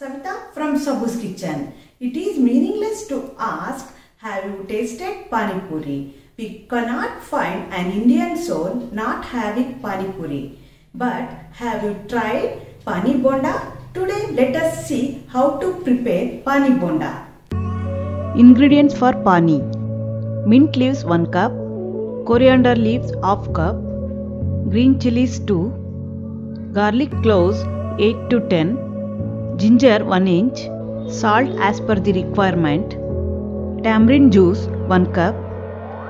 Savita from Sabbu's kitchen. It is meaningless to ask, have you tasted Pani Puri? We cannot find an Indian soul not having Pani Puri. But have you tried Pani Bonda? Today let us see how to prepare Pani Bonda. Ingredients for pani mint leaves 1 cup, coriander leaves half cup, green chilies 2, garlic cloves 8 to 10, ginger 1 inch, salt as per the requirement, tamarind juice 1 cup,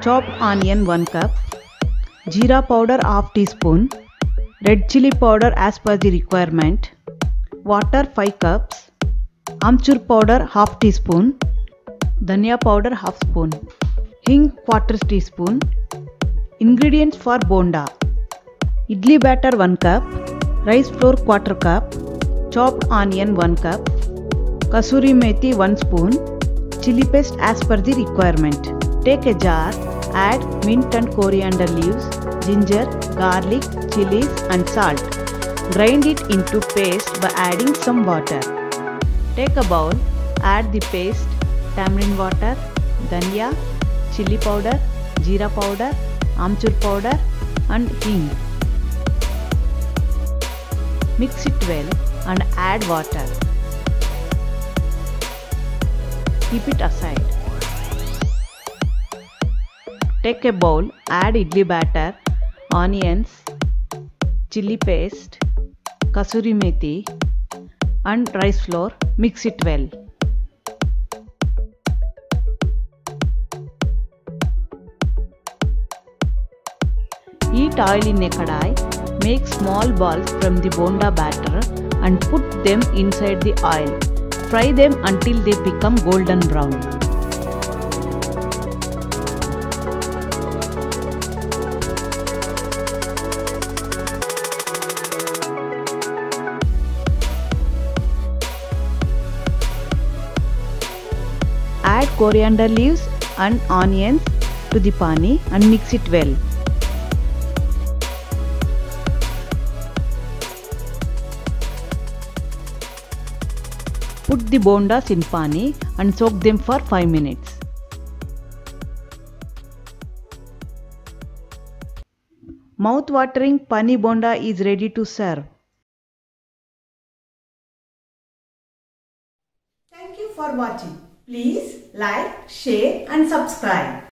chopped onion 1 cup, jeera powder half teaspoon, red chili powder as per the requirement, water 5 cups, amchur powder half teaspoon, धनिया powder half spoon, hing quarter teaspoon. Ingredients for bonda: idli batter 1 cup, rice flour quarter cup, chopped onion 1 cup, kasuri methi 1 spoon, chili paste as per the requirement. Take a jar, add mint and coriander leaves, ginger, garlic, chilies and salt. Grind it into paste by adding some water. Take a bowl, add the paste, tamarind water, dhania, chili powder, jeera powder, amchur powder and hing. Mix it well and add water. Keep it aside. Take a bowl, add idli batter, onions, chili paste, kasuri methi and rice flour. Mix it well. Heat oil in a kadai. Make small balls from the bonda batter and put them inside the oil. Fry them until they become golden brown. Add coriander leaves and onions to the pani and mix it well. Put the bondas in pani and soak them for 5 minutes. Mouth-watering pani bonda is ready to serve. Thank you for watching. Please like, share and subscribe.